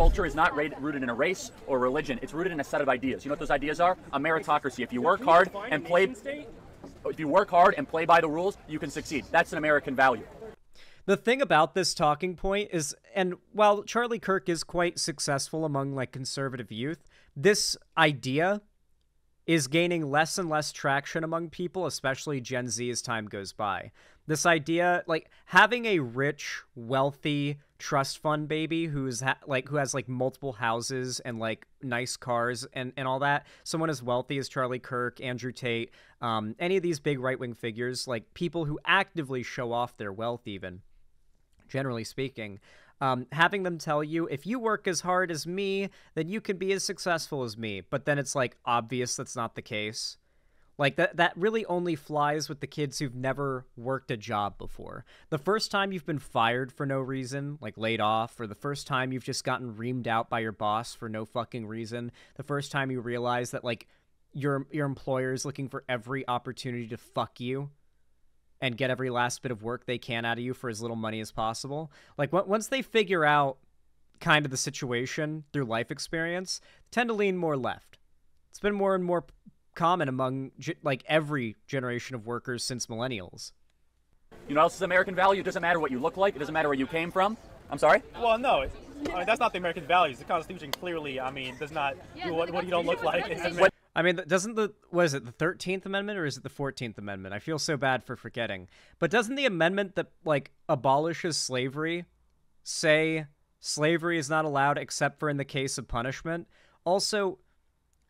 culture is not rooted in a race or religion. It's rooted in a set of ideas. You know what those ideas are? A meritocracy. If you work hard and play, if you work hard and play by the rules, you can succeed. That's an American value. The thing about this talking point is, and while Charlie Kirk is quite successful among like conservative youth, this idea is gaining less and less traction among people, especially Gen Z, as time goes by. This idea, like having a rich, wealthy trust fund baby who's ha- like who has like multiple houses and like nice cars and and all that. Someone as wealthy as Charlie Kirk, Andrew Tate, um, any of these big right wing figures, like people who actively show off their wealth, even generally speaking. Um, having them tell you if you work as hard as me, then you can be as successful as me. But then it's like obvious that's not the case. Like that that really only flies with the kids who've never worked a job before. The first time you've been fired for no reason, like laid off, or the first time you've just gotten reamed out by your boss for no fucking reason, the first time you realize that like your your employer is looking for every opportunity to fuck you and get every last bit of work they can out of you for as little money as possible. Like once they figure out kind of the situation through life experience, tend to lean more left. It's been more and more common among like every generation of workers since millennials. You know, else is American value. It doesn't matter what you look like. It doesn't matter where you came from. I'm sorry. Well, no, I mean, that's not the American values. The Constitution clearly, I mean, does not do what, what you don't look like. What, I mean, doesn't the what is it the Thirteenth Amendment or is it the Fourteenth Amendment? I feel so bad for forgetting. But doesn't the amendment that like abolishes slavery say slavery is not allowed except for in the case of punishment? Also,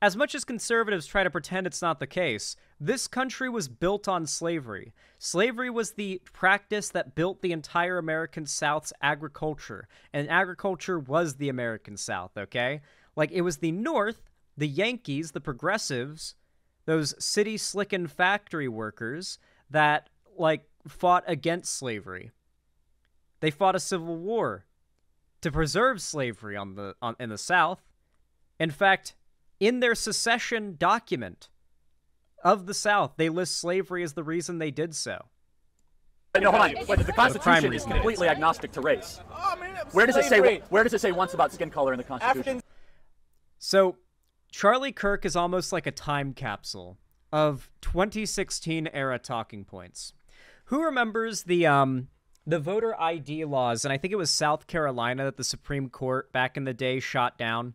as much as conservatives try to pretend it's not the case, this country was built on slavery. Slavery was the practice that built the entire American South's agriculture, and agriculture was the American South, okay? Like, it was the North the Yankees, the progressives, those city slickin' factory workers that like fought against slavery. They fought a civil war to preserve slavery on the on, in the South. In fact, in their secession document of the South, they list slavery as the reason they did so. No, hold on. But the Constitution is completely agnostic to race. Where does it say? Where does it say once about skin color in the Constitution? So Charlie Kirk is almost like a time capsule of 2016 era talking points. Who remembers the um the voter ID laws and I think it was South Carolina that the Supreme Court back in the day shot down?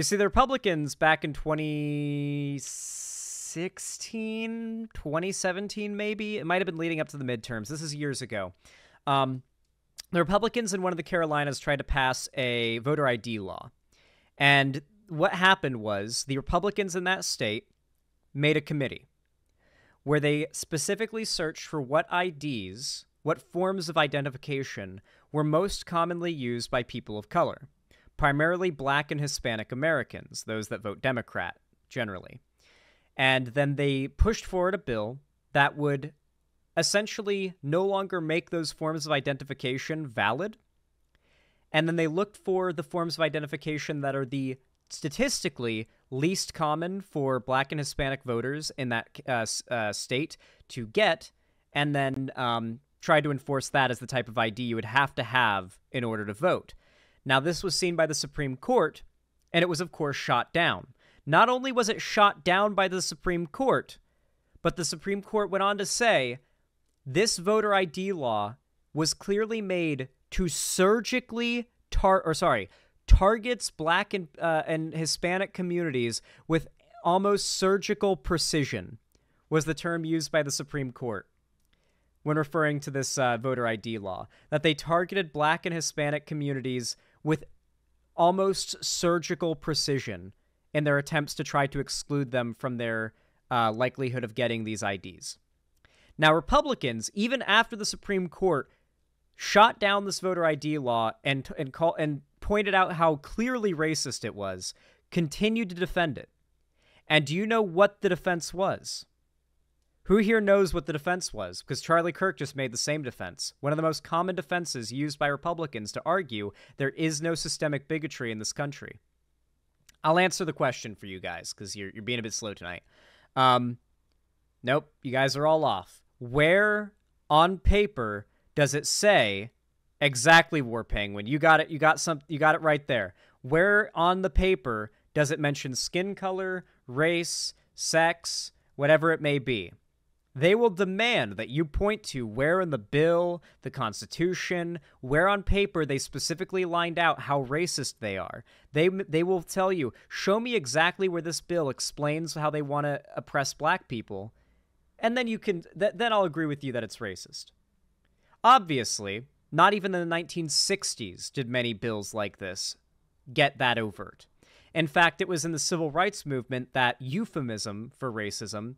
You see the Republicans back in 2016, 2017 maybe, it might have been leading up to the midterms. This is years ago. Um the Republicans in one of the Carolinas tried to pass a voter ID law. And what happened was the Republicans in that state made a committee where they specifically searched for what IDs, what forms of identification were most commonly used by people of color, primarily black and Hispanic Americans, those that vote Democrat generally. And then they pushed forward a bill that would essentially no longer make those forms of identification valid. And then they looked for the forms of identification that are the statistically least common for black and Hispanic voters in that uh, uh, state to get, and then um, try to enforce that as the type of ID you would have to have in order to vote. Now, this was seen by the Supreme Court, and it was, of course, shot down. Not only was it shot down by the Supreme Court, but the Supreme Court went on to say this voter ID law was clearly made to surgically tar or sorry, targets black and, uh, and Hispanic communities with almost surgical precision, was the term used by the Supreme Court when referring to this uh, voter ID law. That they targeted black and Hispanic communities with almost surgical precision in their attempts to try to exclude them from their uh, likelihood of getting these IDs. Now, Republicans, even after the Supreme Court shot down this voter ID law and and call and pointed out how clearly racist it was, continued to defend it. And do you know what the defense was? Who here knows what the defense was? Because Charlie Kirk just made the same defense. One of the most common defenses used by Republicans to argue there is no systemic bigotry in this country. I'll answer the question for you guys because you're, you're being a bit slow tonight. Um, nope, you guys are all off. Where on paper does it say Exactly, War Penguin. You got it. You got some. You got it right there. Where on the paper does it mention skin color, race, sex, whatever it may be? They will demand that you point to where in the bill, the Constitution, where on paper they specifically lined out how racist they are. They they will tell you, show me exactly where this bill explains how they want to oppress black people, and then you can th- then I'll agree with you that it's racist. Obviously, not even in the 1960s did many bills like this get that overt. In fact, it was in the civil rights movement that euphemism for racism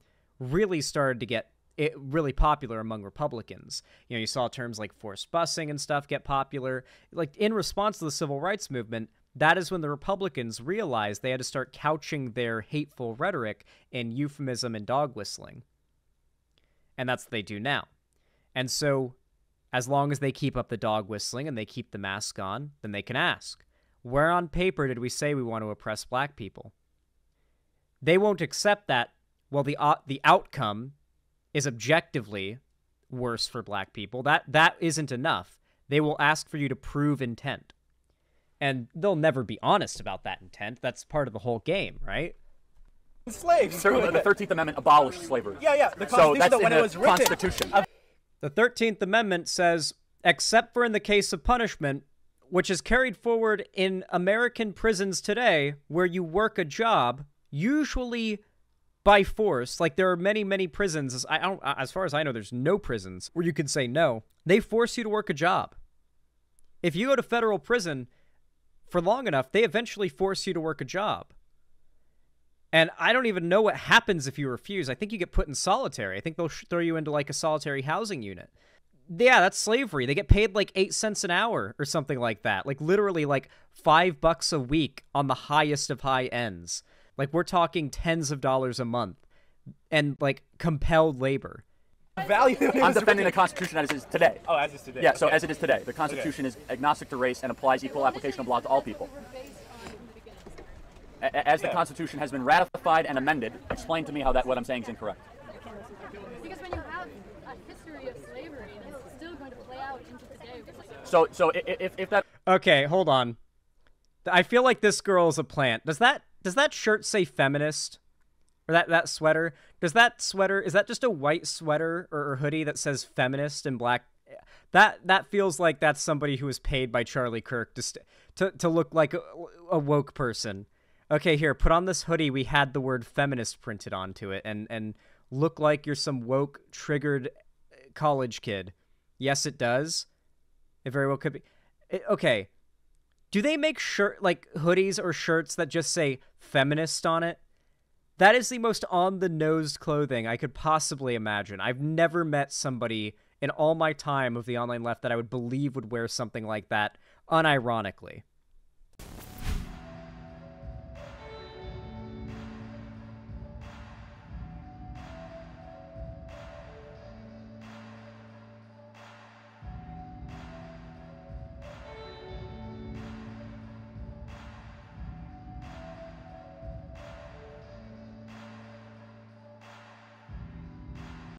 really started to get it really popular among Republicans. You know, you saw terms like forced busing and stuff get popular. Like in response to the civil rights movement, that is when the Republicans realized they had to start couching their hateful rhetoric in euphemism and dog whistling. And that's what they do now. And so, as long as they keep up the dog whistling and they keep the mask on, then they can ask, where on paper did we say we want to oppress black people? They won't accept that well the uh, the outcome is objectively worse for black people. That that isn't enough. They will ask for you to prove intent. And they'll never be honest about that intent. That's part of the whole game, right? Slaves. Certainly, the Thirteenth Amendment abolished slavery. Yeah, yeah. The So that's that in when the it was written, Constitution. The 13th Amendment says, except for in the case of punishment, which is carried forward in American prisons today, where you work a job, usually by force. Like there are many, many prisons. As, I don't, as far as I know, there's no prisons where you can say no. They force you to work a job. If you go to federal prison for long enough, they eventually force you to work a job. And I don't even know what happens if you refuse. I think you get put in solitary. I think they'll throw you into like a solitary housing unit. Yeah, that's slavery. They get paid like eight cents an hour or something like that. Like literally like five bucks a week on the highest of high ends. Like we're talking tens of dollars a month and like compelled labor. value. I'm defending the. Constitution as it is today. Oh, as is today. Yeah, so Okay. as it is today, the Constitution is agnostic to race and applies equal application of law to all people. A- a- As the Yeah. Constitution has been ratified and amended, explain to me how that what I'm saying is incorrect. Because when you have a history of slavery, it's still going to play out into today. So, so i- i- if, if that Okay, hold on. I feel like this girl is a plant. Does that does that shirt say feminist? Or that that sweater? Does that sweater is that just a white sweater or, or hoodie that says feminist in black? That that feels like that's somebody who was paid by Charlie Kirk to st- to to look like a, a woke person. Okay, here, put on this hoodie. We had the word feminist printed onto it, and and look like you're some woke triggered uh, college kid. Yes, it does. It very well could be. It, okay, do they make shirt like hoodies or shirts that just say feminist on it? That is the most on the nose clothing I could possibly imagine. I've never met somebody in all my time of the online left that I would believe would wear something like that unironically.